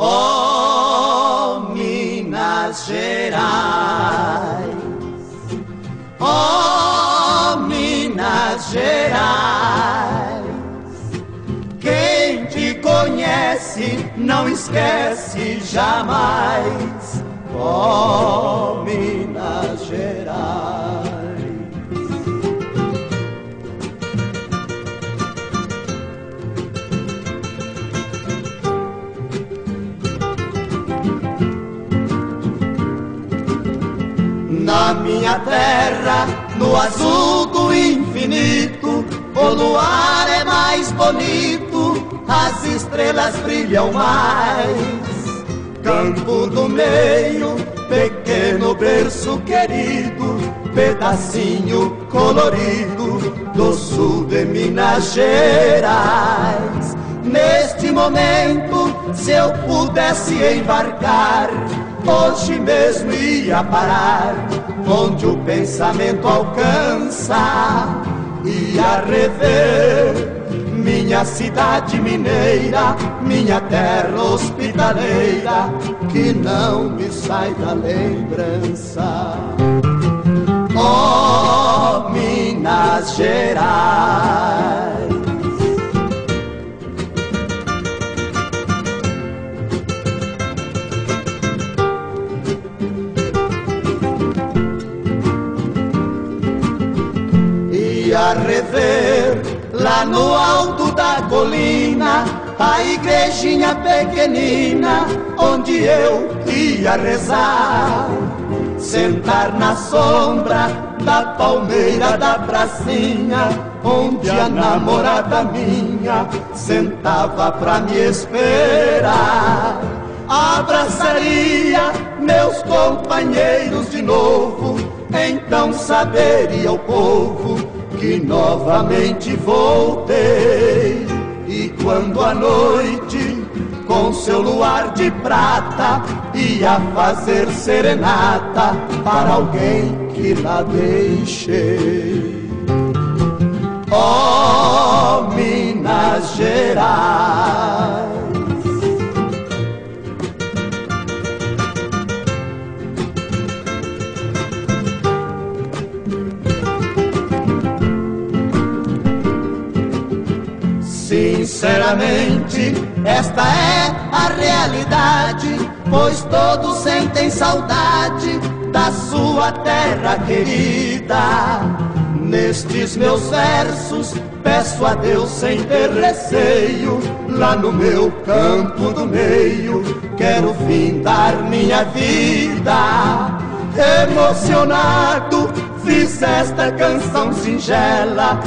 Oh, Minas Gerais, oh, Minas Gerais, quem te conhece não esquece jamais. Na minha terra, no azul do infinito, o luar é mais bonito, as estrelas brilham mais. Campo do meio, pequeno berço querido, pedacinho colorido do sul de Minas Gerais. Neste momento, se eu pudesse embarcar, hoje mesmo ia parar onde o pensamento alcança, ia rever minha cidade mineira, minha terra hospitaleira, que não me sai da lembrança. Oh, Minas Gerais. Ia rever lá no alto da colina a igrejinha pequenina onde eu ia rezar. Sentar na sombra da palmeira da pracinha onde a namorada minha sentava pra me esperar. Abraçaria meus companheiros de novo, então saberia o povo que novamente voltei. E quando a noite, com seu luar de prata, ia fazer serenata para alguém que lá deixei. Oh, Minas Gerais. Sinceramente, esta é a realidade, pois todos sentem saudade da sua terra querida. Nestes meus versos, peço a Deus sem ter receio, lá no meu campo do meio, quero findar minha vida. Emocionado, fiz esta canção singela